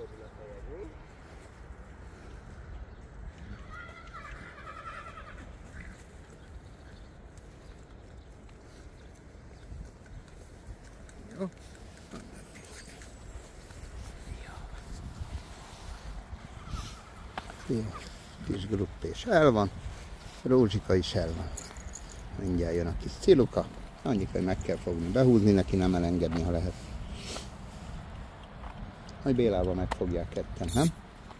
fordul a fejed, mi? Jó, kis grupp és el van. Rózsika is el van. Mindjárt jön a kis ciluka. Annyi, hogy meg kell fogni, behúzni neki, nem elengedni, ha lehet. Majd Bélával megfogják ketten, nem?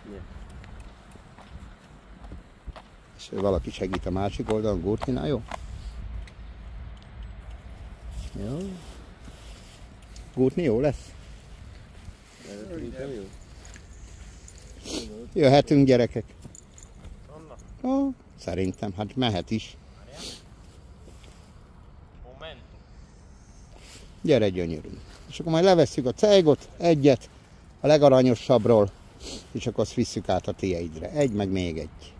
Igen. És valaki segít a másik oldalon, Gurtinál, jó? Jó. Gurtni jó lesz? Jó. Jöhetünk gyerekek. Ó, szerintem, hát mehet is. Gyere gyönyörű. És akkor majd levesszük a cejgot, egyet, a legaranyosabbról, és akkor azt visszük át a tieidre. Egy, meg még egy.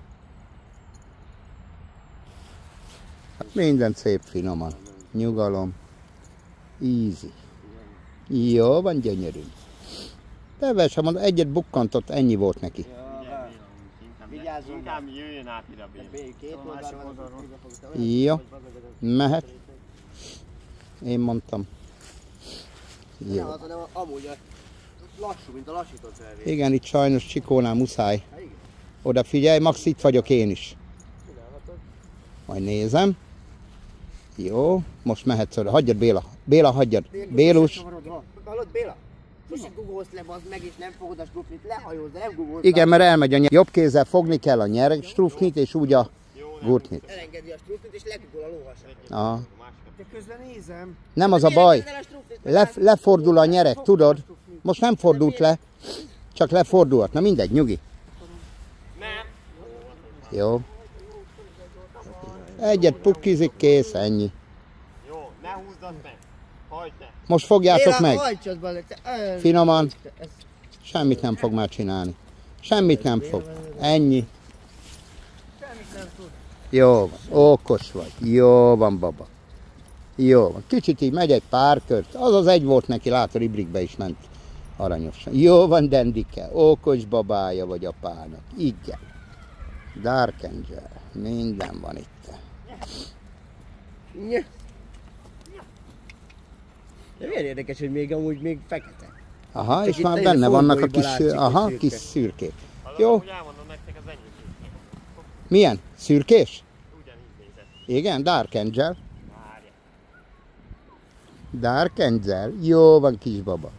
Minden szép finoman. Nyugalom. Easy. Jó van, gyönyörű. De vesem, mondom, egyet bukkantott, ennyi volt neki. Vigyázzunk Inkább jöjjön át ide a te Jó. Mehet. Én mondtam. Nem Jó. az, hanem amúgy a lassú, mint a lassított felvé. Igen, itt sajnos Csikónál muszáj. Hát. Oda figyelj, Max, itt vagyok én is. Majd nézem. Jó, most mehetsz oda. Hagyjad Béla. Béla, hagyjad. Bélus. Hallod Béla? Sose gugolsz le, bazd meg, és nem fogod a struplit, lehajóz, nem gugolsz. Igen, mert elmegy a nyer. Jobb kézzel fogni kell a nyereg strufnit, és úgy a gurtnit. Elengedi a struplit, és legugol a lóhasát. Aha. De közben nézem. Nem az a baj. Le, lefordul a nyereg, tudod? Most nem fordult le, csak lefordult. Na mindegy, nyugi. Nem. Jó. Egyet pukkizik, kész, ennyi. Jó, ne húzdad meg. Hagyd ne. Most fogjátok meg. Finoman. Semmit nem fog már csinálni. Semmit nem fog. Ennyi. Jó van, okos vagy. Jó van, baba. Jó van. Kicsit így megy egy pár kört. Az az egy volt neki, látod, Ibrikbe is ment aranyosan. Jó van, Dendike. Okos babája vagy apának. Igen. Dark Angel. Minden van itt. Nye. De milyen érdekes, hogy még amúgy még fekete. Aha, Csak és már benne vannak a kis, látszik, hogy aha, szürke. kis szürkék. Jó. Elmondom nektek az enyém. Milyen? Szürkés? Ugyanígy nézett. Igen, Dark Angel. Dark Angel. Jó van, kisbaba.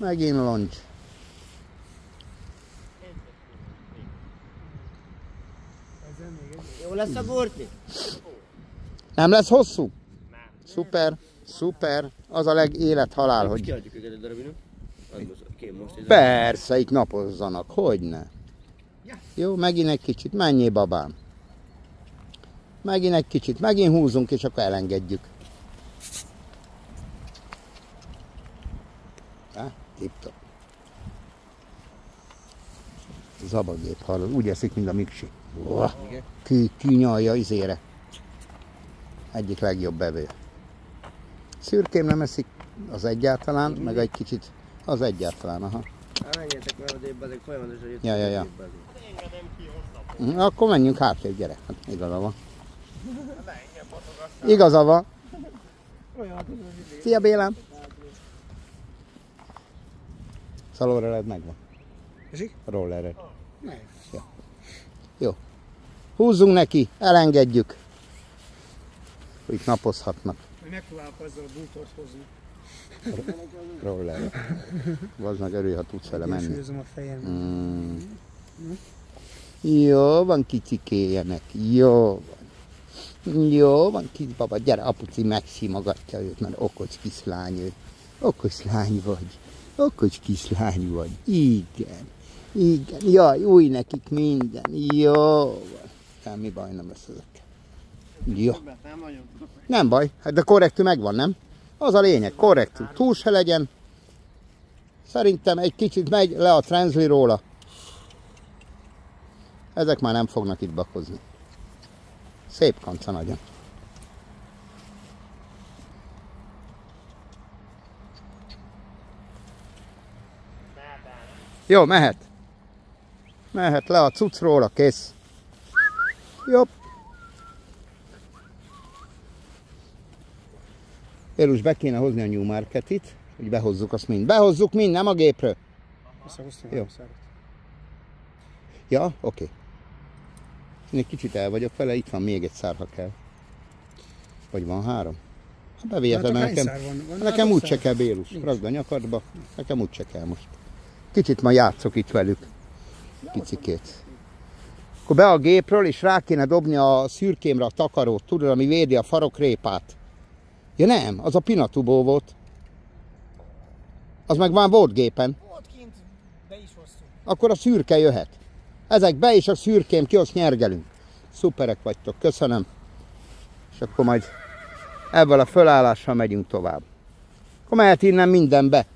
Megint loncs. Jó lesz a gortni? Nem lesz hosszú? Nem. Szuper, szuper. Az a legélet-halál, hogy Kiadjuk őket egy darabig, nem? Persze, itt napozzanak. Hogyne. Jó, megint egy kicsit. Menjél, babám. Megint egy kicsit. Megint húzunk, és akkor elengedjük. Tip-top. Zabagép hallod. Úgy eszik, mint a miksi. Uah, Igen. Ki, kinyalja izére. Egyik legjobb bevő. Szürkém nem eszik, az egyáltalán, meg egy kicsit, az egyáltalán, aha. Hát menjetek már odébb, ezek folyamatosan jöttek. Ja, ja, ja. Mhm, Akkor menjünk hátrébb, gyere. Hát igaza van. Igaza van. Szia Bélám! Szalórered megvan. A rollered. Nem. Jó. Húzzunk neki, elengedjük. Itt napozhatnak. Megpróbálok azzal a bútort hozni. Roller. Vazd meg örülj, ha tudsz vele menni. A fejem. Mm. Jó van, kicikéjenek. Jó van. Jó van, kis baba. Gyere, apuci megsimogatja őt, mert okos kislány ő. Okos lány vagy. Okos kislány vagy. Igen. Igen. Jaj, új nekik minden. Jó van. Semmi baj nem lesz ezekkel. Jó. Nem. Nem baj, hát de korrektű megvan, nem? Az a lényeg, korrektű. Túl se legyen. Szerintem egy kicsit megy le a transzli róla. Ezek már nem fognak itt bakozni. Szép kanca nagyon. Jó, mehet. Mehet le a cuccról, kész. Jobb. Élus, be kéne hozni a New Marketit, hogy behozzuk azt mind. Behozzuk mind, nem a gépről. Jó. Ja, oké. Okay. Én egy kicsit el vagyok vele, itt van még egy szár, ha kell. Vagy van három? Hát, hát, nekem, van? Van nekem úgy se kell Bélus. Ragd a nyakadba, nekem úgy se kell most. Kicsit ma játszok itt velük. Picikét. Akkor be a gépről, és rá kéne dobni a szürkémre a takarót, tudod, ami védi a farokrépát. Ja nem, az a pinatubó volt. Az meg már volt gépen. Ott kint be is hoztuk. Akkor a szürke jöhet. Ezek be és a szürkém ki, azt nyergelünk. Szuperek vagytok, köszönöm. És akkor majd ebből a fölállással megyünk tovább. Akkor mehet innen minden be.